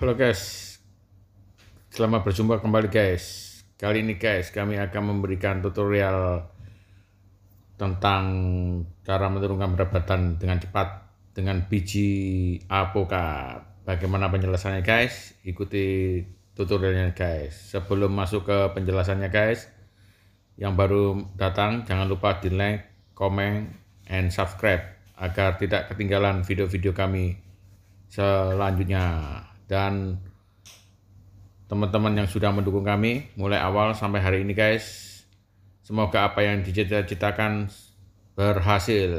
Halo guys, selamat berjumpa kembali guys. Kali ini guys, kami akan memberikan tutorial tentang cara menurunkan berat badan dengan cepat dengan biji apokat. Bagaimana penjelasannya guys? Ikuti tutorialnya guys. Sebelum masuk ke penjelasannya guys, yang baru datang jangan lupa di like, comment, and subscribe agar tidak ketinggalan video-video kami selanjutnya dan teman-teman yang sudah mendukung kami mulai awal sampai hari ini guys semoga apa yang dicita-citakan berhasil.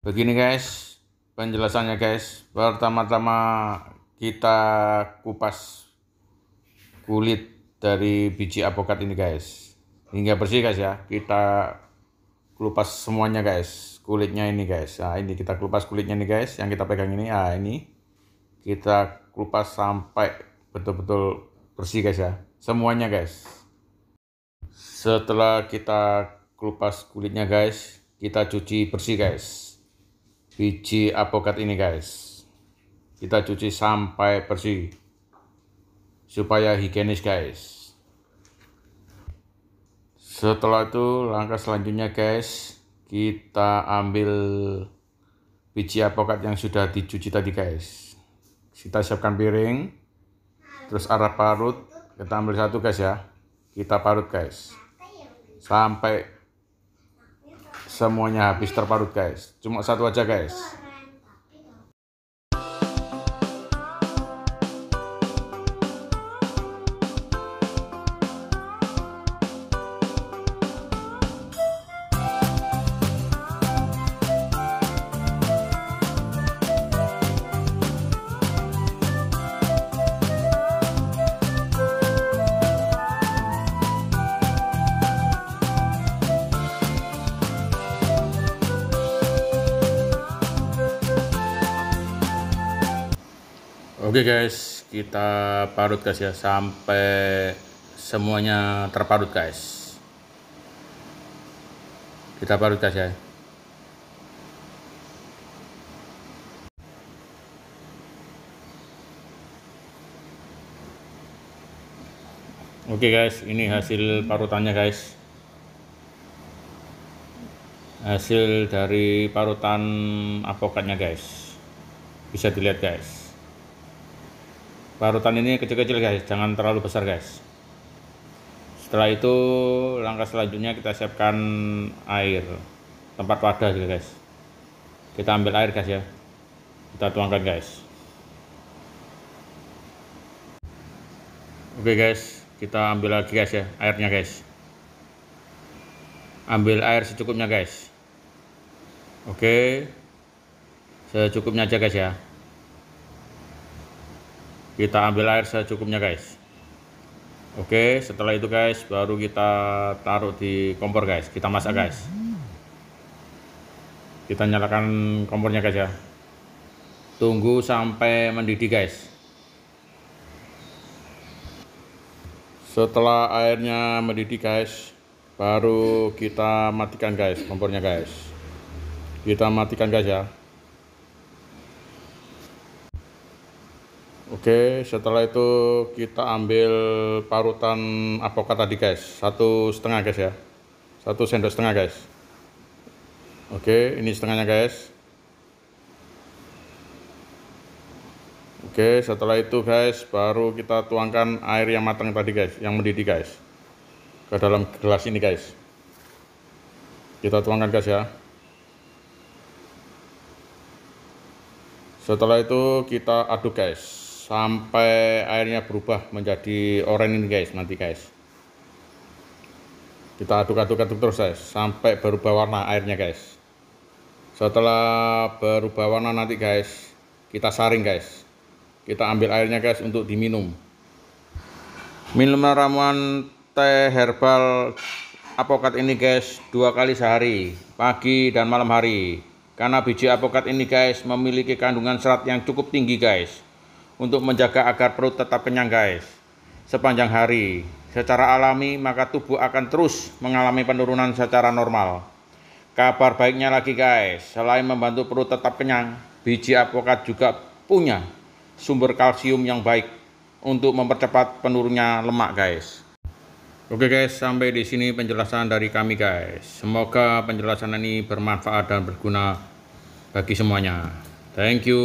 Begini guys penjelasannya guys. Pertama-tama kita kupas kulit dari biji apokat ini guys. Hingga bersih guys ya. Kita kelupas semuanya guys kulitnya ini guys. Nah ini kita kelupas kulitnya nih guys. Yang kita pegang ini ah ini. Kita kupas sampai betul-betul bersih guys ya. Semuanya guys. Setelah kita kelupas kulitnya guys kita cuci bersih guys. Biji apokat ini guys. Kita cuci sampai bersih supaya higienis guys. Setelah itu langkah selanjutnya guys kita ambil biji apokat yang sudah dicuci tadi guys kita siapkan piring terus arah parut. Kita ambil satu guys ya. Kita parut guys. Sampai semuanya habis terparut guys. Cuma satu aja guys Oke guys, kita parut guys ya sampai semuanya terparut guys. Kita parut guys ya. Oke guys, ini hasil parutannya guys. Hasil dari parutan apokatnya guys. Bisa dilihat guys parutan ini kecil-kecil guys. Jangan terlalu besar guys. Setelah itu langkah selanjutnya kita siapkan air. Tempat wadah juga guys. Kita ambil air guys ya. Kita tuangkan guys. Oke guys. Kita ambil lagi guys ya airnya guys. Ambil air secukupnya guys. Oke. Secukupnya aja guys ya kita ambil air secukupnya guys. Oke setelah itu guys baru kita taruh di kompor guys. Kita masak guys. Kita nyalakan kompornya guys ya. Tunggu sampai mendidih guys. Setelah airnya mendidih guys baru kita matikan guys kompornya guys. Kita matikan guys ya Oke, setelah itu kita ambil parutan apokat tadi guys, satu setengah guys ya, satu sendok setengah guys. Oke, ini setengahnya guys. Oke, setelah itu guys, baru kita tuangkan air yang matang tadi guys, yang mendidih guys, ke dalam gelas ini guys. Kita tuangkan guys ya. Setelah itu kita aduk guys sampai airnya berubah menjadi oranye ini guys nanti guys. Kita aduk-aduk-aduk terus guys sampai berubah warna airnya guys. Setelah berubah warna nanti guys kita saring guys. Kita ambil airnya guys untuk diminum. Minuman ramuan teh herbal apokat ini guys dua kali sehari pagi dan malam hari. Karena biji apokat ini guys memiliki kandungan serat yang cukup tinggi guys untuk menjaga agar perut tetap kenyang guys sepanjang hari secara alami maka tubuh akan terus mengalami penurunan secara normal kabar baiknya lagi guys selain membantu perut tetap kenyang biji apokat juga punya sumber kalsium yang baik untuk mempercepat penurunnya lemak guys. Oke guys, sampai di sini penjelasan dari kami guys. Semoga penjelasan ini bermanfaat dan berguna bagi semuanya. Thank you.